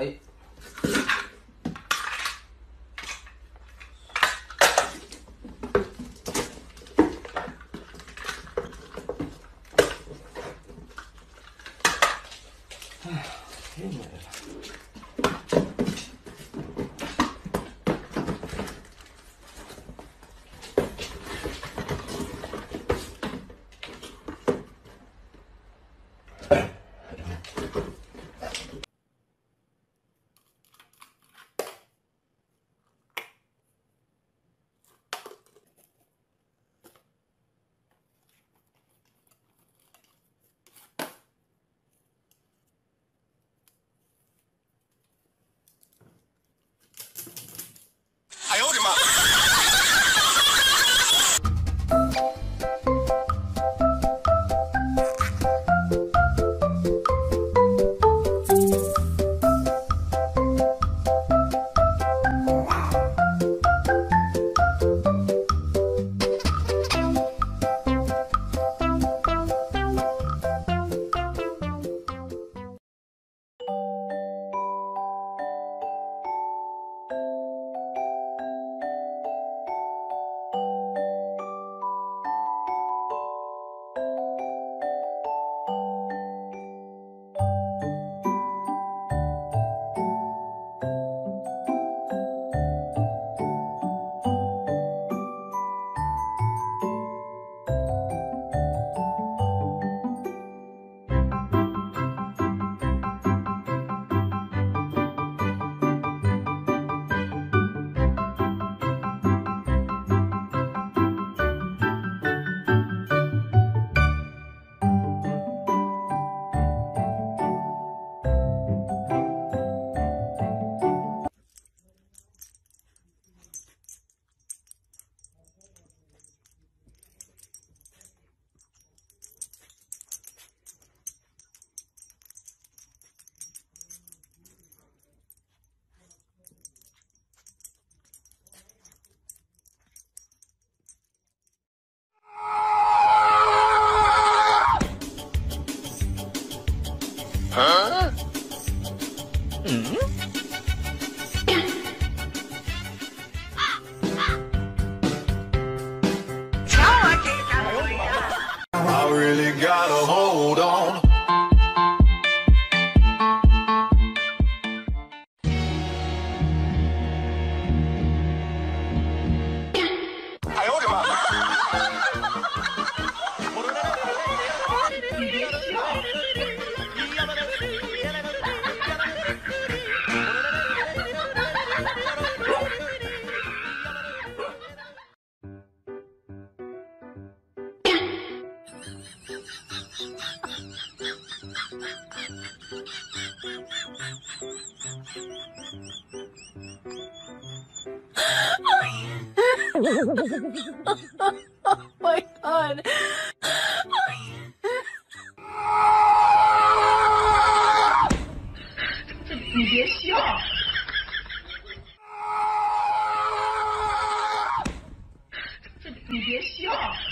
はい。I really gotta hold on. 哈哈哈，my god，你别笑。